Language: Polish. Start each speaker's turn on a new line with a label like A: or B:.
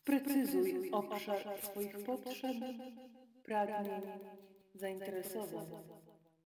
A: Sprecyzuj obszar swoich potrzeb, pragnień, zainteresowań.